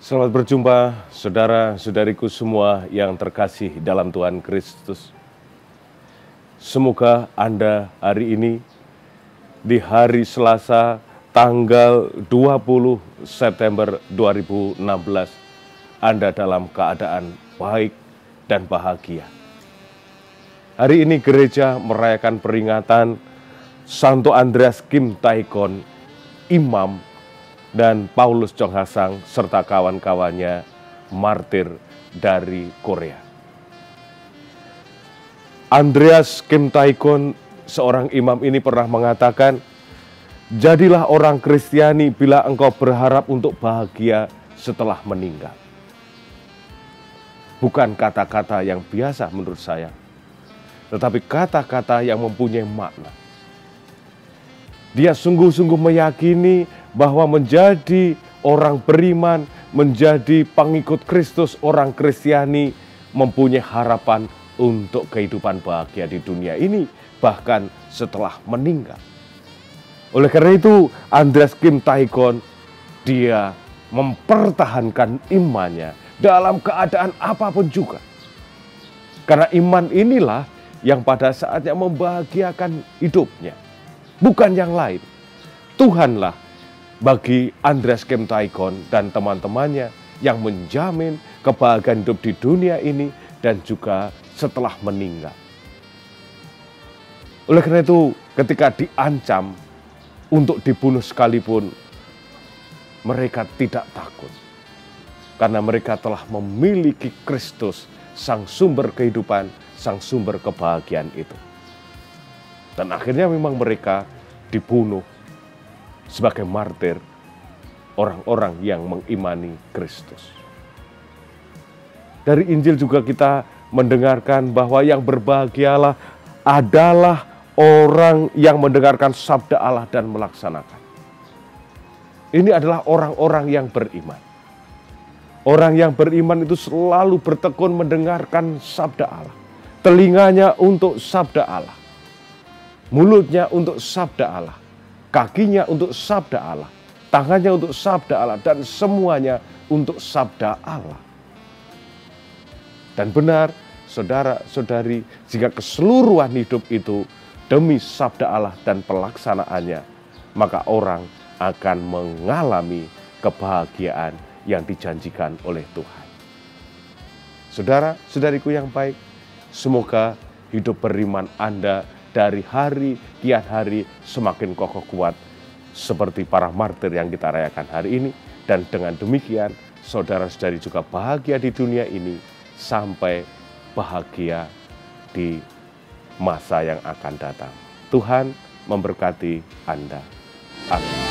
Selamat berjumpa saudara-saudariku semua yang terkasih dalam Tuhan Kristus. Semoga Anda hari ini di hari Selasa tanggal 20 September 2016 Anda dalam keadaan baik dan bahagia. Hari ini gereja merayakan peringatan Santo Andreas Kim Taikon, imam dan Paulus Chong Hasang serta kawan-kawannya martir dari Korea. Andreas Kim Taikon, seorang imam ini pernah mengatakan, Jadilah orang Kristiani bila engkau berharap untuk bahagia setelah meninggal. Bukan kata-kata yang biasa menurut saya, tetapi kata-kata yang mempunyai makna. Dia sungguh-sungguh meyakini bahwa menjadi orang beriman, menjadi pengikut Kristus, orang Kristiani mempunyai harapan untuk kehidupan bahagia di dunia ini, bahkan setelah meninggal. Oleh karena itu, Andreas Kim Taikon, dia mempertahankan imannya dalam keadaan apa pun juga. Karena iman inilah yang pada saatnya membahagiakan hidupnya. Bukan yang lain. Tuhanlah bagi Andreas Kim Taikon dan teman-temannya yang menjamin kebahagiaan hidup di dunia ini dan juga setelah meninggal. Oleh karena itu, ketika diancam untuk dibunuh sekalipun, mereka tidak takut. Karena mereka telah memiliki Kristus, sang sumber kehidupan, sang sumber kebahagiaan itu. Dan akhirnya memang mereka dibunuh sebagai martir orang-orang yang mengimani Kristus. Dari Injil juga kita mendengarkan bahwa yang berbahagialah adalah orang yang mendengarkan sabda Allah dan melaksanakan. Ini adalah orang-orang yang beriman. Orang yang beriman itu selalu bertekun mendengarkan sabda Allah. Telinganya untuk sabda Allah. Mulutnya untuk sabda Allah. Kakinya untuk sabda Allah. Tangannya untuk sabda Allah. Dan semuanya untuk sabda Allah. Dan benar, saudara-saudari, jika keseluruhan hidup itu demi sabda Allah dan pelaksanaannya, maka orang akan mengalami kebahagiaan yang dijanjikan oleh Tuhan. Saudara, saudariku yang baik, semoga hidup beriman Anda dari hari kian hari semakin kokoh kuat seperti para martir yang kita rayakan hari ini dan dengan demikian saudara-saudari juga bahagia di dunia ini sampai bahagia di masa yang akan datang. Tuhan memberkati Anda. Amin.